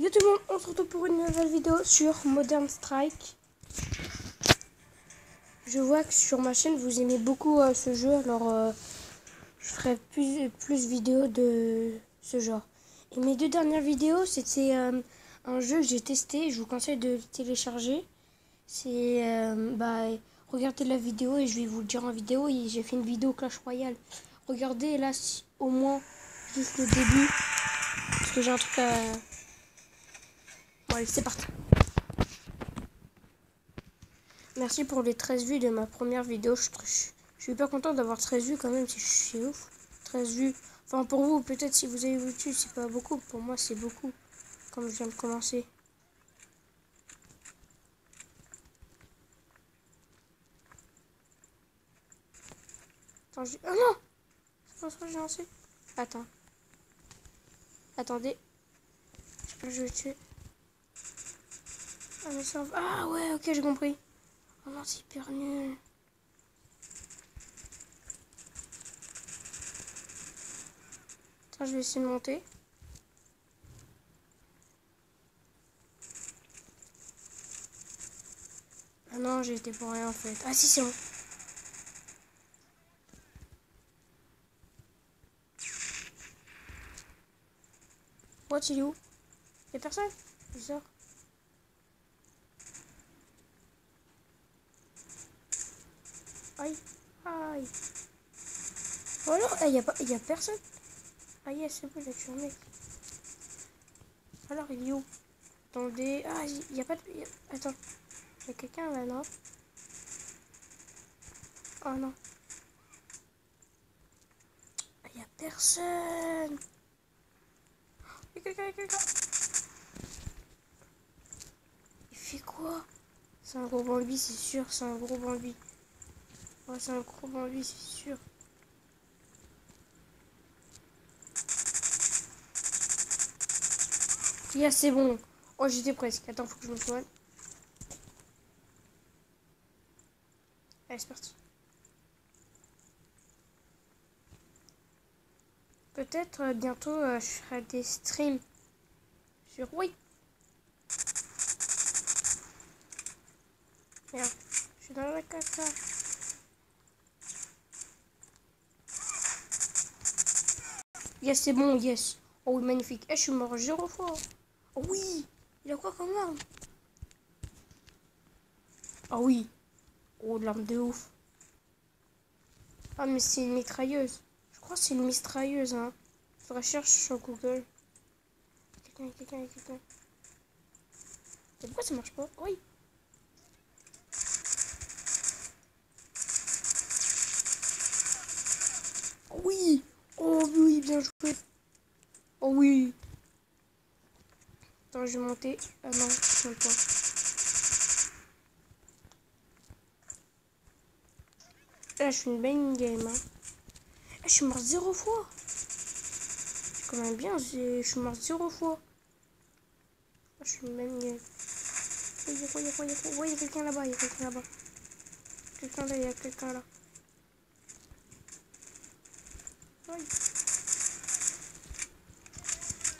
Yo tout le monde, on se retrouve pour une nouvelle vidéo sur Modern Strike. Je vois que sur ma chaîne vous aimez beaucoup euh, ce jeu, alors euh, je ferai plus, plus vidéos de ce genre. Et mes deux dernières vidéos, c'était euh, un jeu que j'ai testé, je vous conseille de le télécharger. C'est, bah, regardez la vidéo et je vais vous le dire en vidéo. J'ai fait une vidéo Clash Royale. Regardez là, au moins, juste le début, parce que j'ai un truc à... Bon, allez, c'est parti. Merci pour les 13 vues de ma première vidéo. Je, suis pas content d'avoir 13 vues quand même, suis ouf. 13 vues. Enfin, pour vous, peut-être si vous avez vu dessus, c'est pas beaucoup. Pour moi, c'est beaucoup. Comme je viens de commencer. Attends, je... Oh non C'est pas ça que j'ai lancé. Attends. Attendez. Je vais tuer. Ah, ah ouais, ok, j'ai compris. Oh non, c'est hyper nul. Attends, je vais essayer de monter. Ah non, j'ai été pour rien en fait. Ah si, c'est bon. What, il est où? Y'a personne? Bizarre. Aïe, aïe. Oh il n'y a, pas, a personne. Ah yes, c'est bon, j'ai tué un mec. Alors, il est où? Attendez. Ah, il n'y a pas de... Attends. Il y a quelqu'un là, non? Oh non. Ah, il n'y a personne. Il y a quelqu'un, il y a quelqu'un. Il fait quoi? C'est un gros bambi, c'est sûr, c'est un gros bambi c'est un gros bambi, c'est sûr. Yeah, c'est bon. Oh, j'étais presque. Attends, faut que je me soigne. Allez, c'est parti. Peut-être euh, bientôt euh, je ferai des streams sur oui. Merde, je suis dans la caca. Yes, c'est bon, yes. Oh oui, magnifique. Eh, je suis mort zéro fois. Oh oui, il a quoi comme arme? Ah oh, oui. Oh, l'arme de ouf. Ah, mais c'est une mitrailleuse. Je crois que c'est une mitrailleuse, hein. Je recherche sur Google. Quelqu'un, quelqu'un, quelqu'un. Pourquoi ça marche pas? Oui. Oui Oh oui, bien joué. Oh oui. Attends, je vais monter. Ah non, je monte pas. Là, je suis une belle game. Hein. Eh, je suis mort zéro fois. C'est quand même bien, je suis mort zéro fois. Ah, je suis une belle game. Il y a quoi, il y a quoi, il y a quoi? Ouais, il y a quelqu'un là-bas, il y a quelqu'un là-bas. Quelqu'un là, il y a quelqu'un là.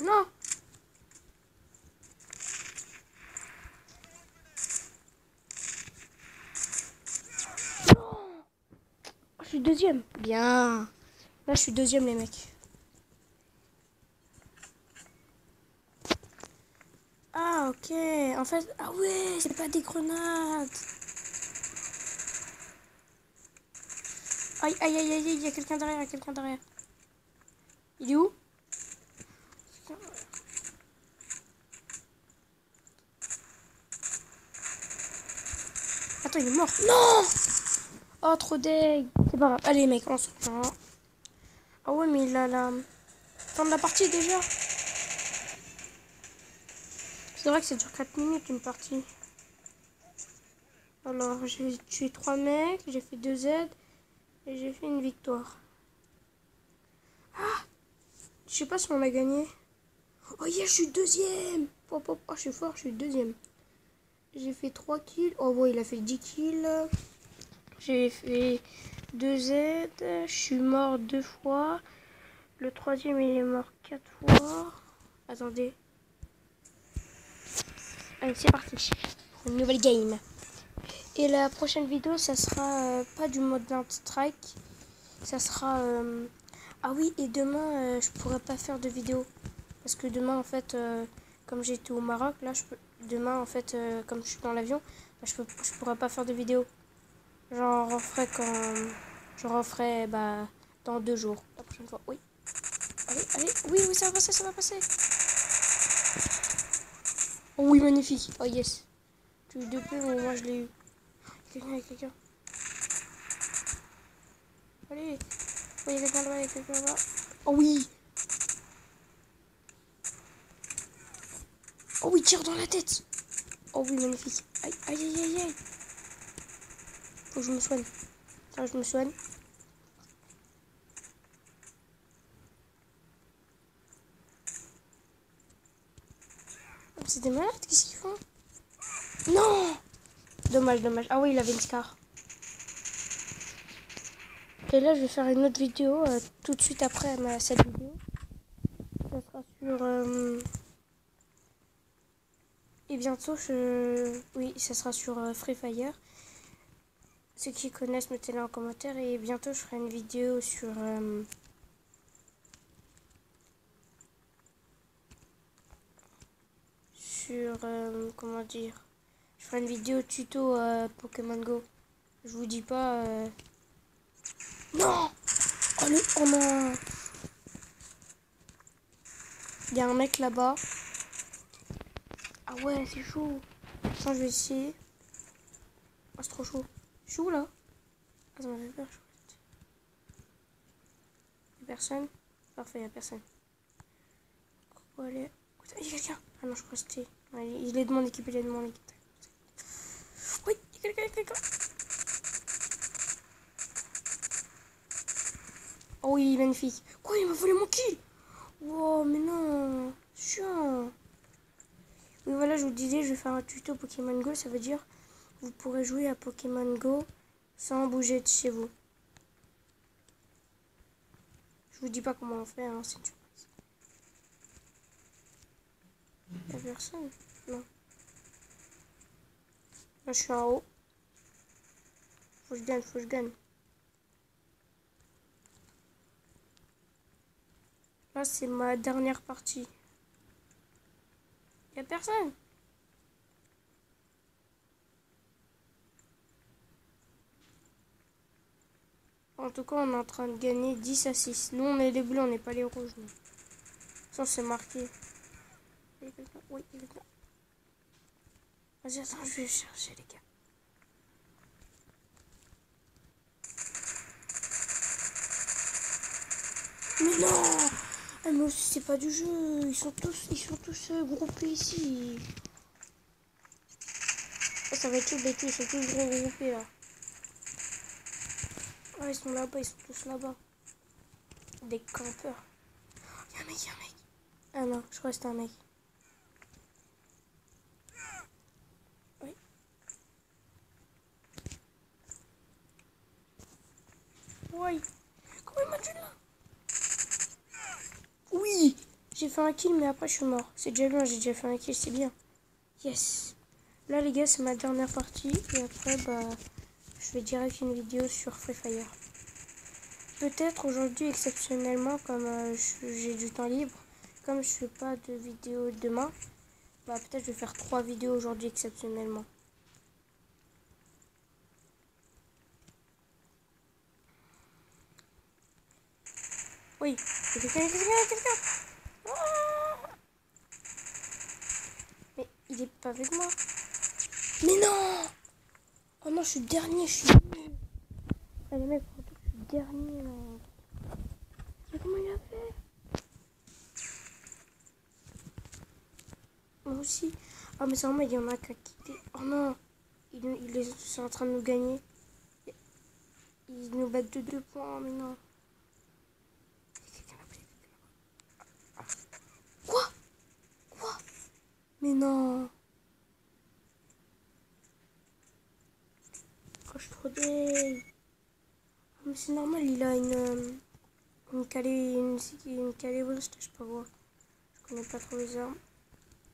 Non Je suis deuxième. Bien. Là, je suis deuxième, les mecs. Ah, ok. En fait, ah ouais, c'est pas des grenades. Aïe, aïe, aïe, aïe, il y a quelqu'un derrière, il y a quelqu'un derrière. Il est où? Attends, il est mort. Non Oh, trop deg. C'est pas grave. Allez, mec, on se reprend. Ah ouais, mais il a la... Fin de la partie, déjà. C'est vrai que ça dure 4 minutes, une partie. Alors, j'ai tué 3 mecs, j'ai fait 2 aides et j'ai fait une victoire. Je sais pas si on a gagné. Oh yeah, je suis deuxième oh, oh, oh, je suis fort, je suis deuxième. J'ai fait 3 kills. Oh ouais, il a fait 10 kills. J'ai fait 2 aides. Je suis mort deux fois. Le troisième, il est mort 4 fois. Attendez. Allez, c'est parti. Une nouvelle game. Et la prochaine vidéo, ça sera euh, pas du mode strike. Ça sera... Euh, ah oui, et demain, euh, je pourrais pas faire de vidéo. Parce que demain, en fait, comme j'étais au Maroc, là, je peux... Demain, en fait, comme je suis dans l'avion, bah, je, peux... je pourrais pas faire de vidéo. J'en referai quand... Je referai, bah, dans deux jours. La prochaine fois, oui. Allez, allez, oui, oui, ça va passer, ça va passer. Oh oui, magnifique. Oh yes. Tu peu, mais moi je l'ai eu. Quelqu'un, quelqu'un. Allez. Oh, il a quelqu'un là-bas, il y a quelqu'un là-bas. Oh oui. Oh oui, tire dans la tête. Oh oui, magnifique. Aïe, aïe, aïe, aïe, aïe. Faut que je me soigne. Tiens, je me soigne. C'est des malades, qu'est-ce qu'ils font? Non Dommage, dommage. Ah oui, il avait une scar. Et là, je vais faire une autre vidéo euh, tout de suite après ma, cette vidéo. Ça sera sur... Euh, et bientôt, je... Oui, ça sera sur euh, Free Fire. Ceux qui connaissent, mettez-le en commentaire. Et bientôt, je ferai une vidéo sur... sur comment dire? Je ferai une vidéo tuto Pokémon Go je vous dis pas non. Oh, le... oh non il y a un mec là-bas. Ah ouais c'est chaud. Attends, je vais essayer. Oh, c'est trop chaud. Je suis où là? Ah ça m'a fait peur il y a personne? Parfait il y a personne. Pourquoi aller il y a quelqu'un. Ah non je crois que c'était il est de mon équipe, il est de mon équipe. Oui, il y a quelqu'un, il y a quelqu'un. Oh oui, magnifique. Quoi, il m'a volé mon kill? Wow, mais non. Chiant. Oui, voilà, je vous disais, je vais faire un tuto Pokémon Go. Ça veut dire vous pourrez jouer à Pokémon Go sans bouger de chez vous. Je vous dis pas comment on fait, hein, c'est une Y'a personne? Non. Là, je suis en haut. Faut que je gagne, faut que je gagne. Là, c'est ma dernière partie. Y'a personne? En tout cas, on est en train de gagner 10 à 6. Nous, on est les bleus, on n'est pas les rouges. Ça, c'est marqué. Oui. Vas-y, attends, je vais chercher, les gars. Mais non ah, C'est pas du jeu. Ils sont tous, ils sont tous euh, groupés ici. Oh, ça va être chaud ils sont tous groupés là. Ah, ils sont là-bas, ils sont tous là-bas. Des campeurs. Il y a un mec, il y a un mec. Ah non, je crois que c'était un mec. Oui il m'a tué là Oui J'ai fait un kill, mais après je suis mort. C'est déjà bien, j'ai déjà fait un kill, c'est bien. Yes Là, les gars, c'est ma dernière partie. Et après, bah, je vais direct une vidéo sur Free Fire. Peut-être aujourd'hui, exceptionnellement, comme euh, j'ai du temps libre, comme je fais pas de vidéo demain, bah, peut-être je vais faire trois vidéos aujourd'hui exceptionnellement. Oui. Mais il est pas avec moi. Mais non Oh non, je suis dernier, je suis nul. Ah, les mecs, je suis dernier là. Mais comment il a fait? Moi aussi. Ah, mais c'est vraiment, il y en a qui a quitté. Oh non Ils, ils sont en train de nous gagner. Ils nous battent de deux points, mais non. Mais non. Quand je trop dé... Ah, mais c'est normal, il a une... Euh, une calée... Une, une calée je sais pas voir. Je connais pas trop les armes.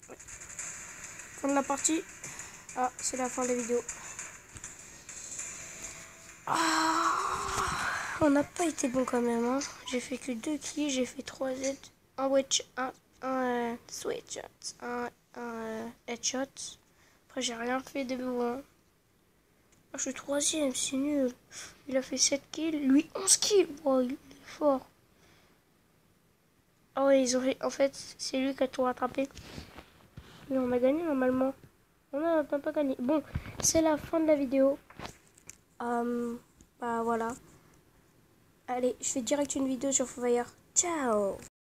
Fin de la partie. Ah, c'est la fin de la vidéo. Ah, on n'a pas été bon quand même. Hein. J'ai fait que deux kills, j'ai fait 3 Z, un wedge, un, un euh, switch, un, euh, headshot. Après, j'ai rien fait de bon. Ah, je suis troisième, c'est nul. Il a fait 7 kills, lui 11 kills. Oh, il est fort. Ah ouais, ils ont fait... En fait, c'est lui qui a tout rattrapé. Mais on a gagné normalement. On a pas gagné. Bon, c'est la fin de la vidéo. Euh, bah voilà. Allez, je fais direct une vidéo sur Fire. Ciao